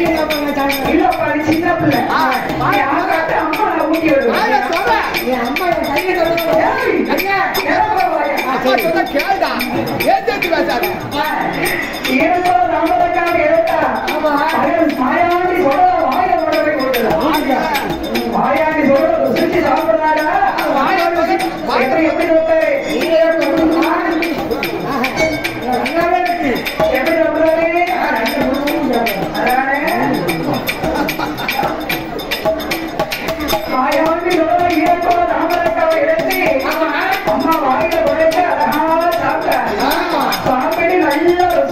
இல்லப்பா நீ சின்ன பிள்ளை ஆகாத அம்மா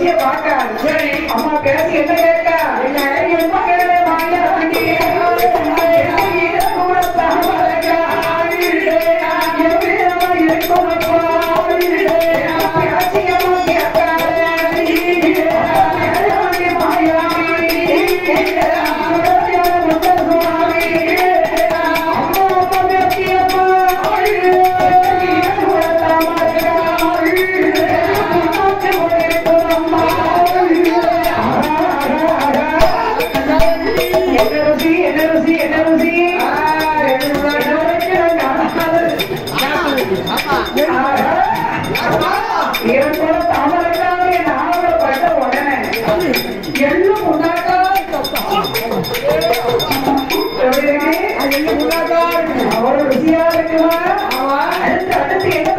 நல்ல ருசிய பார்க்க சரி அம்மா பேசி என்ன கேட்க என்ன அவ்வளவு ருசியா இருக்குமா அடுத்து அடுத்து என்ன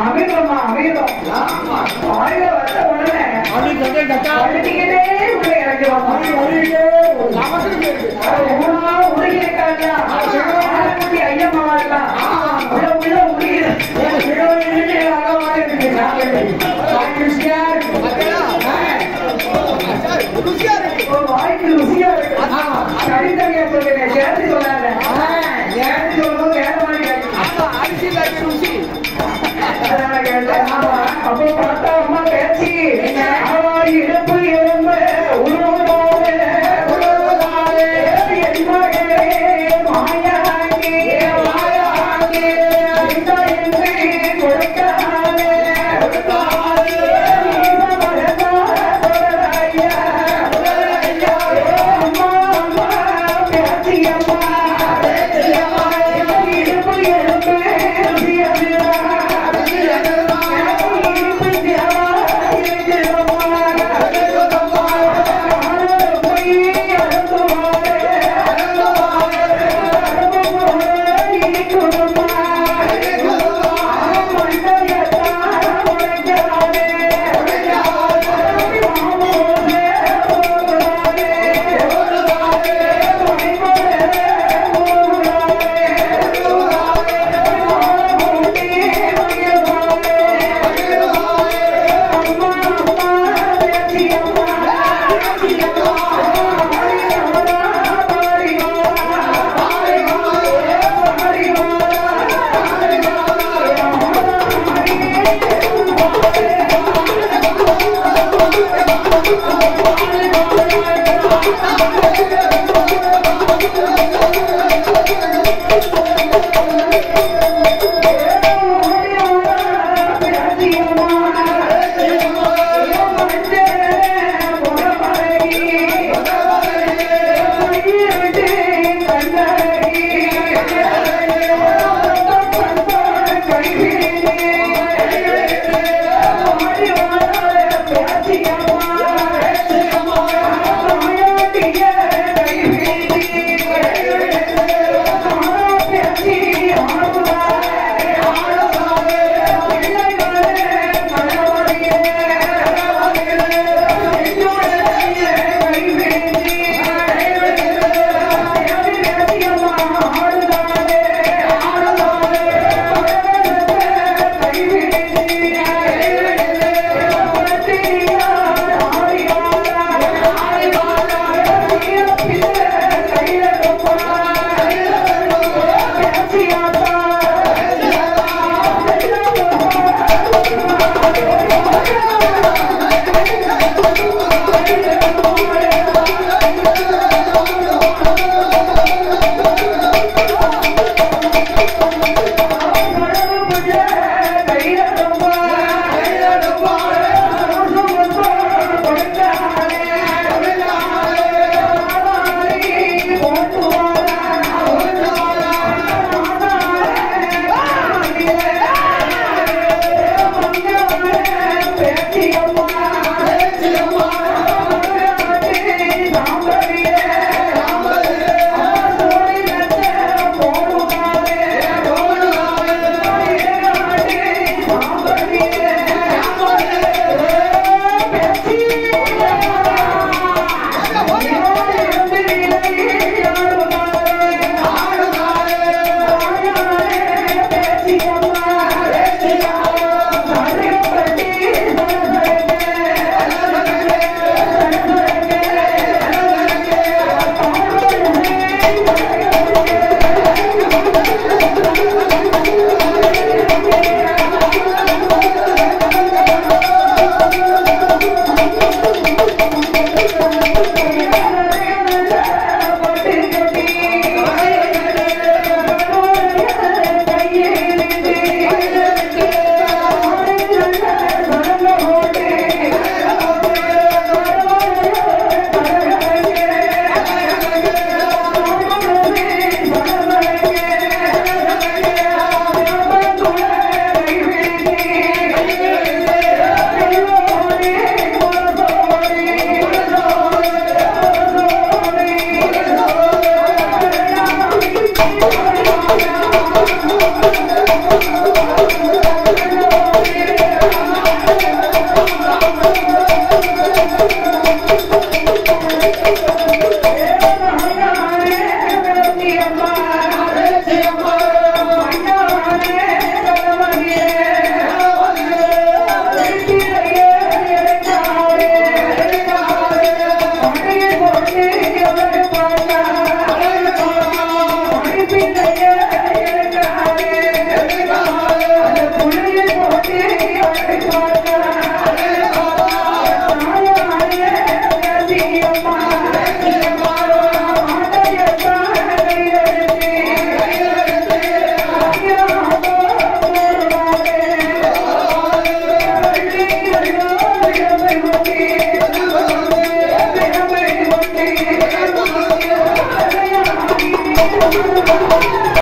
அமிர்தமா? அமிர்தம். வாயில வந்த உடனே அழுத்திக்கிட்டே உள்ள இருக்கு. ஊனா உருகி இருக்காங்க ஐயம்மா எல்லாம் உள்ள உள்ள இருக்கு. வாய்க்கு ருசியா இருக்கு. தனித்தனியா சொல்லுங்க. சேர்த்து சொல்லாத. சேர்த்து சொல்லும்போது வேற மாதிரி அப்போ பார்த்தா அம்மா பேச்சு ஆமா, இடுப்பு Thank you.